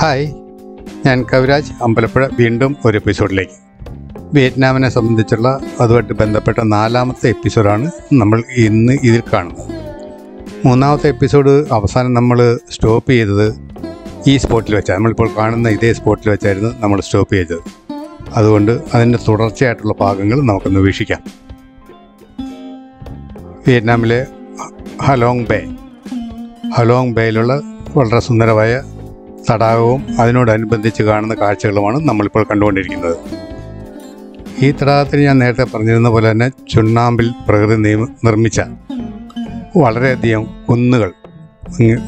Hi. ഞാൻ കവിരാജ് അമ്പലപ്പുഴ വീണ്ടും ഒരു എപ്പിസോഡിലേക്ക്. വിയറ്റ്നാമിനെ സംബന്ധിച്ചുള്ള അതുമായിട്ട് ബന്ധപ്പെട്ട നാലാമത്തെ എപ്പിസോഡാണ് നമ്മൾ ഇന്ന് ഇതിൽ കാണുന്നത്. മൂന്നാമത്തെ എപ്പിസോഡ് അവസാനം നമ്മൾ സ്റ്റോപ്പ് ചെയ്തത് ഈ സ്പോട്ടിൽ വെച്ചാണ്. നമ്മളിപ്പോൾ കാണുന്ന ഇതേ സ്പോട്ടിൽ വെച്ചായിരുന്നു നമ്മൾ സ്റ്റോപ്പ് ചെയ്തത്. അതുകൊണ്ട് അതിന്റെ തുടർച്ചയായിട്ടുള്ള ഭാഗങ്ങൾ നമുക്കൊന്ന് വീക്ഷിക്കാം. വിയറ്റ്നാമിലെ ഹലോങ് ബേ. ഹലോങ് ബേയിലുള്ള വളരെ സുന്ദരമായ തടാകവും അതിനോടനുബന്ധിച്ച് കാണുന്ന കാഴ്ചകളുമാണ് നമ്മളിപ്പോൾ കണ്ടുകൊണ്ടിരിക്കുന്നത്. ഈ തടാകത്തിന് ഞാൻ നേരത്തെ പറഞ്ഞിരുന്ന പോലെ തന്നെ ചുണ്ണാമ്പിൽ പ്രകൃതി നിർമ്മിച്ച വളരെയധികം കുന്നുകൾ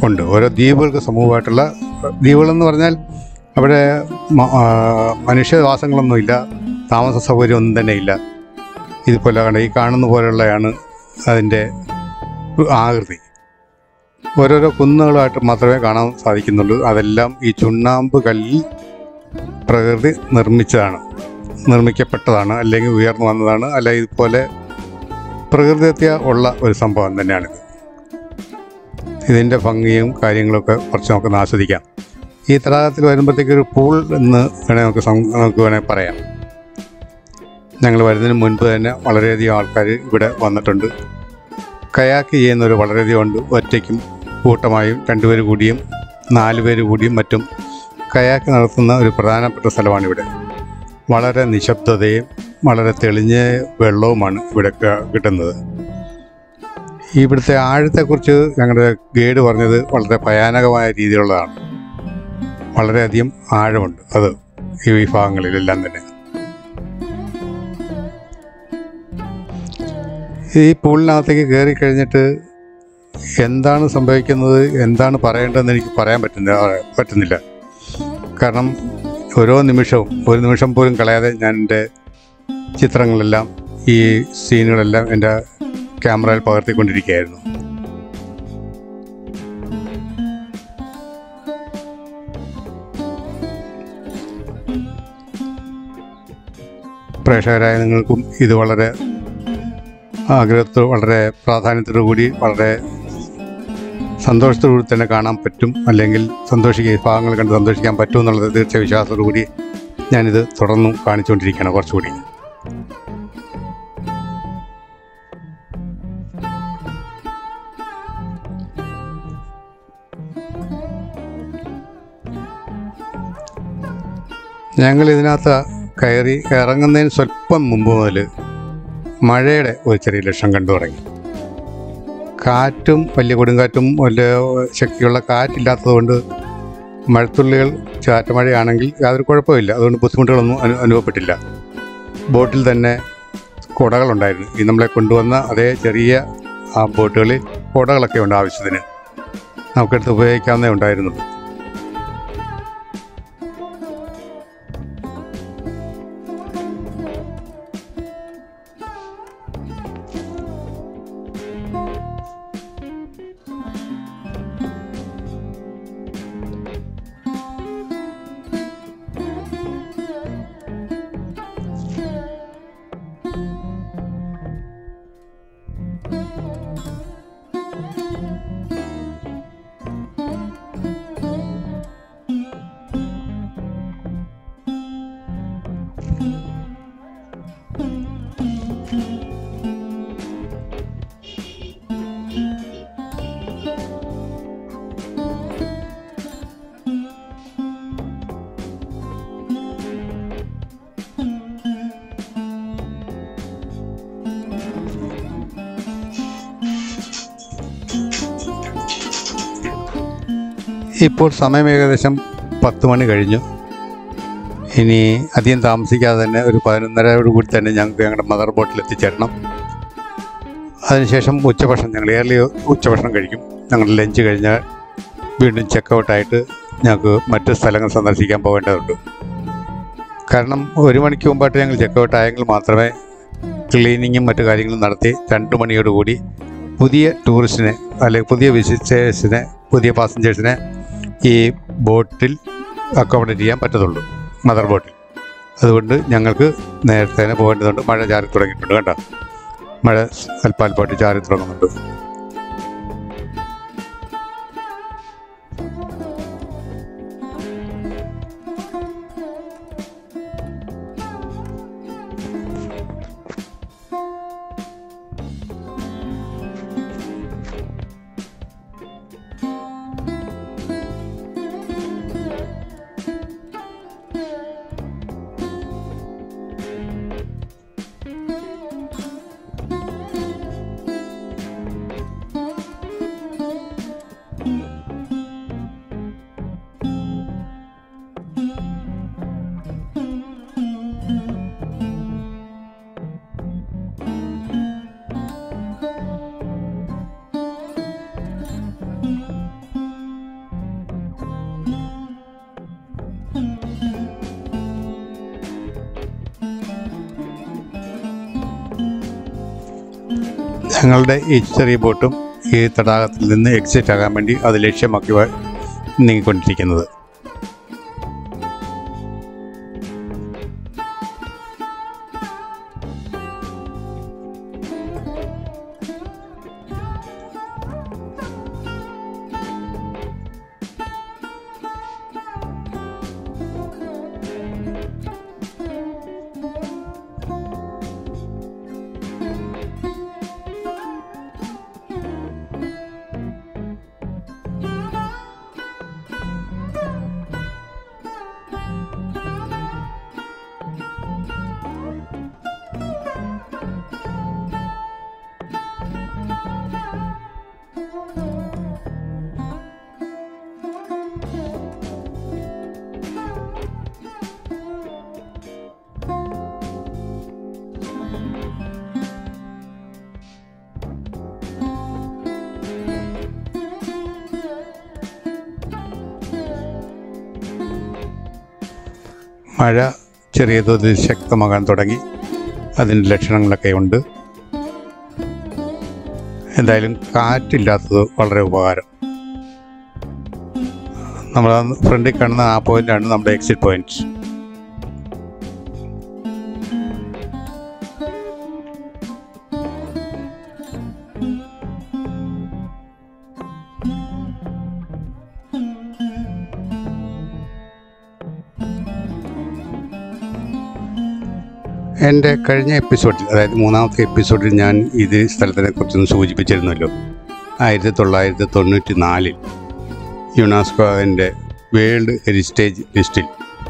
ഉണ്ട്. ഓരോ ദ്വീപുകൾക്ക് സമൂഹമായിട്ടുള്ള ദ്വീപുകളെന്ന് പറഞ്ഞാൽ അവിടെ മനുഷ്യവാസങ്ങളൊന്നുമില്ല താമസ സൗകര്യമൊന്നും തന്നെ ഇല്ല ഇതുപോലെ ഈ കാണുന്ന പോലെയുള്ളതാണ് അതിന്റെ ആകൃതി. ഓരോരോ കുന്നുകളായിട്ട് മാത്രമേ കാണാൻ സാധിക്കുന്നുള്ളൂ. അതെല്ലാം ഈ ചുണ്ണാമ്പ് കല്ലിൽ പ്രകൃതി നിർമ്മിച്ചതാണ്. നിർമ്മിക്കപ്പെട്ടതാണ് അല്ലെങ്കിൽ ഉയർന്നു വന്നതാണ് അല്ല ഇതുപോലെ പ്രകൃതിത്യ ഉള്ള ഒരു സംഭവം തന്നെയാണിത്. ഇതിന്റെ ഭംഗിയും കാര്യങ്ങളൊക്കെ കുറച്ച് നമുക്ക് ആസ്വദിക്കാം. ഈ തടാകത്തിൽ വരുമ്പോഴത്തേക്ക് ഒരു പൂൾ എന്ന് വേണേൽ നമുക്ക് നമുക്ക് വേണേൽ പറയാം. ഞങ്ങൾ വരുന്നതിന് മുൻപ് തന്നെ വളരെയധികം ആൾക്കാർ ഇവിടെ വന്നിട്ടുണ്ട്. കയാക്ക് ചെയ്യുന്നവർ വളരെയധികം ഉണ്ട്. ഒറ്റയ്ക്കും കൂട്ടമായും രണ്ടുപേർ കൂടിയും നാലുപേർ കൂടിയും മറ്റും കയാക്ക് നടത്തുന്ന ഒരു പ്രധാനപ്പെട്ട സ്ഥലമാണിവിടെ. വളരെ നിശബ്ദതയും വളരെ തെളിഞ്ഞ വെള്ളവുമാണ് ഇവിടെ കിട്ടുന്നത്. ഇവിടുത്തെ ആഴത്തെക്കുറിച്ച് ഞങ്ങളുടെ ഗൈഡ് പറഞ്ഞത് വളരെ ഭയാനകമായ രീതിയിലുള്ളതാണ്. വളരെയധികം ആഴമുണ്ട് അത് ഈ വിഭാഗങ്ങളിലെല്ലാം തന്നെ. ഈ പൂളിനകത്തേക്ക് കയറി കഴിഞ്ഞിട്ട് എന്താണ് സംഭവിക്കുന്നത് എന്താണ് പറയേണ്ടതെന്ന് എനിക്ക് പറയാൻ പറ്റുന്ന പറ്റുന്നില്ല. കാരണം ഓരോ നിമിഷവും ഒരു നിമിഷം പോലും കളയാതെ ഞാൻ എന്റെ ചിത്രങ്ങളെല്ലാം ഈ സീനുകളെല്ലാം എന്റെ ക്യാമറയിൽ പകർത്തിക്കൊണ്ടിരിക്കുകയായിരുന്നു. പ്രേക്ഷകരായ നിങ്ങൾക്കും ഇത് വളരെ ആഗ്രഹത്തോ വളരെ പ്രാധാന്യത്തോടു കൂടി വളരെ സന്തോഷത്തോടു തന്നെ കാണാൻ പറ്റും. അല്ലെങ്കിൽ സന്തോഷിക്കുക ഭാഗങ്ങൾ കണ്ട് സന്തോഷിക്കാൻ പറ്റും എന്നുള്ളത് തീർച്ച വിശ്വാസത്തോടു കൂടി ഞാനിത് തുടർന്നും കാണിച്ചുകൊണ്ടിരിക്കുകയാണ് കുറച്ചുകൂടി. ഞങ്ങൾ ഇതിനകത്ത് കയറി ഇറങ്ങുന്നതിന് സ്വല്പം മുമ്പ് മുതൽ മഴയുടെ ഒരു ചെറിയ ലക്ഷം കണ്ടു തുടങ്ങി. കാറ്റും വലിയ കൊടുങ്കാറ്റും വലിയ ശക്തിയുള്ള കാറ്റില്ലാത്തത് കൊണ്ട് മഴത്തുള്ളികൾ ചാറ്റമഴയാണെങ്കിൽ യാതൊരു കുഴപ്പമില്ല. അതുകൊണ്ട് ബുദ്ധിമുട്ടുകളൊന്നും അനു അനുഭവപ്പെട്ടില്ല. ബോട്ടിൽ തന്നെ കുടകളുണ്ടായിരുന്നു. ഈ നമ്മളെ കൊണ്ടുവന്ന അതേ ചെറിയ ആ ബോട്ടുകളിൽ കുടകളൊക്കെ ഉണ്ട് ആവശ്യത്തിന്. നമുക്കെടുത്ത് ഉപയോഗിക്കാവുന്നേ ഉണ്ടായിരുന്നുള്ളൂ. ഇപ്പോൾ സമയം ഏകദേശം പത്ത് മണി കഴിഞ്ഞു. ഇനി അധികം താമസിക്കാതെ തന്നെ ഒരു പതിനൊന്നരയോട് കൂടി തന്നെ ഞങ്ങൾക്ക് ഞങ്ങളുടെ മദർ ബോട്ടിൽ എത്തിച്ചേരണം. അതിനുശേഷം ഉച്ചഭക്ഷണം ഞങ്ങൾ ഏർലി ഉച്ചഭക്ഷണം കഴിക്കും. ഞങ്ങൾ ലഞ്ച് കഴിഞ്ഞാൽ വീണ്ടും ചെക്കൗട്ടായിട്ട് ഞങ്ങൾക്ക് മറ്റ് സ്ഥലങ്ങൾ സന്ദർശിക്കാൻ പോകേണ്ടതുണ്ട്. കാരണം ഒരു മണിക്ക് മുമ്പായിട്ട് ഞങ്ങൾ ചെക്കൗട്ടായെങ്കിൽ മാത്രമേ ക്ലീനിങ്ങും മറ്റു കാര്യങ്ങളും നടത്തി രണ്ട് മണിയോടുകൂടി പുതിയ ടൂറിസ്റ്റിനെ അല്ലെങ്കിൽ പുതിയ വിസിറ്റേഴ്സിനെ പുതിയ പാസഞ്ചേഴ്സിനെ ഈ ബോട്ടിൽ അക്കോമഡേറ്റ് ചെയ്യാൻ പറ്റത്തുള്ളൂ മദർ ബോട്ടിൽ അതുകൊണ്ട് ഞങ്ങൾക്ക് നേരത്തെ പോകേണ്ടതുണ്ട്. മഴ ചാരി തുടങ്ങിയിട്ടുണ്ട് കേട്ടോ മഴ അല്പാൽപ്പായിട്ട് ചാരി തുടങ്ങുന്നുണ്ട്. ഞങ്ങളുടെ ഈ ചെറിയ ബോട്ടും ഈ തടാകത്തിൽ നിന്ന് എക്സിറ്റ് ആകാൻ വേണ്ടി അത് ലക്ഷ്യമാക്കി നീങ്ങിക്കൊണ്ടിരിക്കുന്നത്. മഴ ചെറിയ തോതിൽ ശക്തമാകാൻ തുടങ്ങി. അതിന്റെ ലക്ഷണങ്ങളൊക്കെ ഉണ്ട്. എന്തായാലും കാറ്റില്ലാത്തത് വളരെ ഉപകാരം. നമ്മൾ ഫ്രണ്ടിൽ കാണുന്ന ആ പോയിന്റാണ് നമ്മുടെ എക്സിറ്റ് പോയിന്റ് എന്റെ കഴിഞ്ഞ എപ്പിസോഡിൽ അതായത് മൂന്നാമത്തെ എപ്പിസോഡിൽ ഞാൻ ഇത് സ്ഥലത്തിനെ കുറിച്ചൊന്ന് സൂചിപ്പിച്ചിരുന്നല്ലോ. ആയിരത്തി തൊള്ളായിരത്തി തൊണ്ണൂറ്റി നാലിൽ യുനാസ്കോവിന്റെ വേൾഡ് ഹെറിറ്റേജ് ലിസ്റ്റിൽ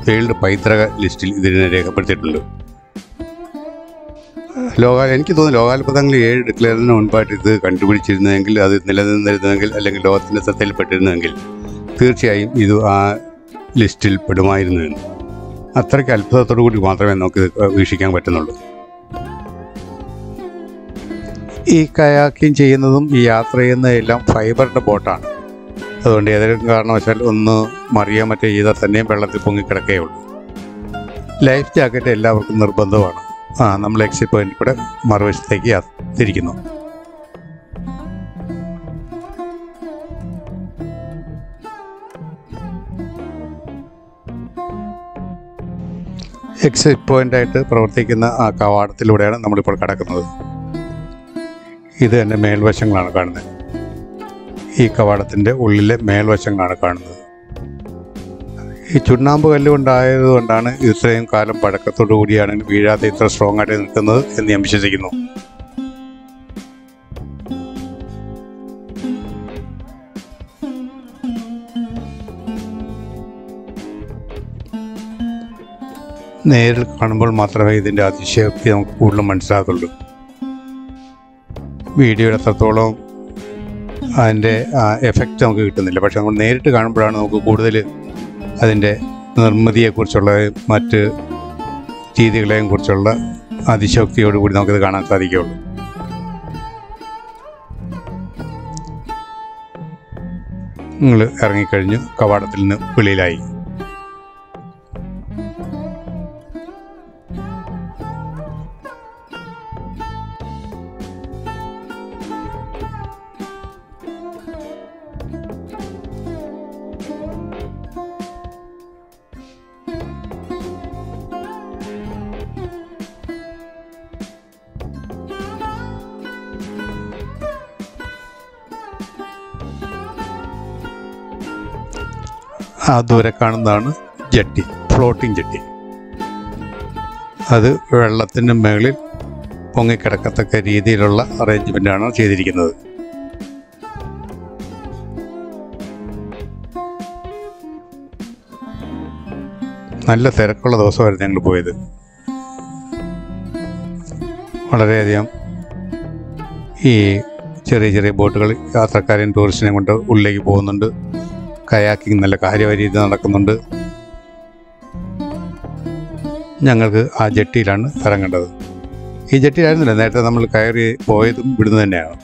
വേൾഡ് പൈതൃക ലിസ്റ്റിൽ ഇതിനെ രേഖപ്പെടുത്തിയിട്ടുണ്ട്. ലോക എനിക്ക് തോന്നുന്നു ലോകാത്ഭുതങ്ങൾ ഏഴ് ഡിക്ലെയറിന് മുൻപായിട്ട് ഇത് കണ്ടുപിടിച്ചിരുന്നെങ്കിൽ അത് നിലനിന്നിരുന്നെങ്കിൽ അല്ലെങ്കിൽ ലോകത്തിന്റെ ശ്രദ്ധയിൽപ്പെട്ടിരുന്നെങ്കിൽ തീർച്ചയായും ഇത് ആ ലിസ്റ്റിൽ പെടുമായിരുന്നു അത്രയ്ക്ക് അത്ഭുതത്തോടു കൂടി മാത്രമേ നമുക്ക് വീക്ഷിക്കാൻ പറ്റുന്നുള്ളൂ. ഈ കയാക്കിങ് ചെയ്യുന്നതും ഈ യാത്ര ചെയ്യുന്നതെല്ലാം ഫൈബറിന്റെ ബോട്ടാണ്. അതുകൊണ്ട് ഏതെങ്കിലും കാരണവശാൽ ഒന്ന് മറിയാൻ മറ്റേ ചെയ്താൽ തന്നെയും വെള്ളത്തിൽ പൊങ്ങിക്കിടക്കുകയുള്ളൂ ലൈഫ് ജാക്കറ്റ് എല്ലാവർക്കും നിർബന്ധമാണ്. ആ നമ്മൾ എക്സിറ്റ് പോയിന്റ് കൂടെ മറുവശത്തേക്ക് തിരിക്കുന്നു. എക്സിറ്റ് പോയിന്റായിട്ട് പ്രവർത്തിക്കുന്ന ആ കവാടത്തിലൂടെയാണ് നമ്മളിപ്പോൾ കടക്കുന്നത്. ഇത് എന്റെ മേൽവശങ്ങളാണ് കാണുന്നത്. ഈ കവാടത്തിന്റെ ഉള്ളിലെ മേൽവശങ്ങളാണ് കാണുന്നത്. ഈ ചുണ്ണാമ്പ് കല്ലുകൊണ്ടായത് കൊണ്ടാണ് ഇത്രയും കാലം പഴക്കത്തോടു കൂടിയാണ് വീഴാതെ ഇത്ര സ്ട്രോങ് ആയിട്ട് നിൽക്കുന്നത് എന്ന് ഞാൻ വിശ്വസിക്കുന്നു. നേരിൽ കാണുമ്പോൾ മാത്രമേ ഇതിന്റെ അതിശയോക്തി നമുക്ക് കൂടുതൽ മനസ്സിലാകത്തുള്ളൂ. വീഡിയോയിൽ എത്രത്തോളം അതിന്റെ എഫക്റ്റ് നമുക്ക് കിട്ടുന്നില്ല. പക്ഷെ നമ്മൾ നേരിട്ട് കാണുമ്പോഴാണ് നമുക്ക് കൂടുതൽ അതിന്റെ നിർമ്മിതിയെക്കുറിച്ചുള്ള മറ്റ് രീതികളെയും കുറിച്ചുള്ള അതിശോക്തിയോടുകൂടി നമുക്കിത് കാണാൻ സാധിക്കുകയുള്ളൂ. നിങ്ങൾ ഇറങ്ങിക്കഴിഞ്ഞു കവാടത്തിൽ നിന്ന് വെളിയിലായി. ആ ദൂരെ കാണുന്നതാണ് ജെട്ടി ഫ്ലോട്ടിംഗ് ജെട്ടി. അത് വെള്ളത്തിന്റെ മുകളിൽ പൊങ്ങിക്കിടക്കത്തക്ക രീതിയിലുള്ള അറേഞ്ച്മെന്റാണ് ചെയ്തിരിക്കുന്നത്. നല്ല തിരക്കുള്ള ദിവസമായിരുന്നു ഞങ്ങൾ പോയത്. വളരെയധികം ഈ ചെറിയ ചെറിയ ബോട്ടുകൾ യാത്രക്കാരെയും ടൂറിസ്റ്റിനെയും കൊണ്ട് ഉള്ളിലേക്ക് പോകുന്നുണ്ട്. കയാക്കിങ് നല്ല കാര്യമായ രീതിയിൽ നടക്കുന്നുണ്ട്. ഞങ്ങൾക്ക് ആ ജെട്ടിയിലാണ് ഇറങ്ങേണ്ടത് ഈ ജെട്ടിയിലായിരുന്നില്ല നേരത്തെ നമ്മൾ കയറി പോയതും ഇവിടുന്ന് തന്നെയാണ്.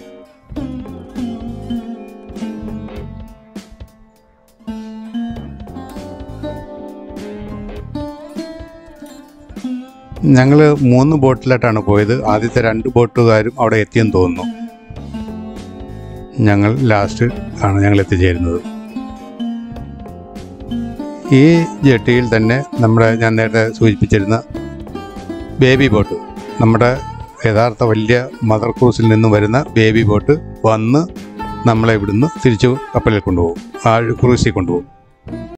ഞങ്ങൾ മൂന്ന് ബോട്ടിലായിട്ടാണ് പോയത്. ആദ്യത്തെ രണ്ട് ബോട്ടുകാരും അവിടെ എത്തിയെന്ന് തോന്നുന്നു. ഞങ്ങൾ ലാസ്റ്റ് ആണ് ഞങ്ങൾ എത്തിച്ചേരുന്നത്. ഈ ജെട്ടിയിൽ തന്നെ നമ്മുടെ ഞാൻ നേരത്തെ സൂചിപ്പിച്ചിരുന്ന ബേബി ബോട്ട് നമ്മുടെ യഥാർത്ഥ വലിയ മദർ ക്രൂസിൽ നിന്നും വരുന്ന ബേബി ബോട്ട് വന്ന് നമ്മളെ ഇവിടുന്ന് തിരിച്ചു കപ്പലിൽ കൊണ്ടുപോകും ആ ക്രൂസിൽ കൊണ്ടുപോകും.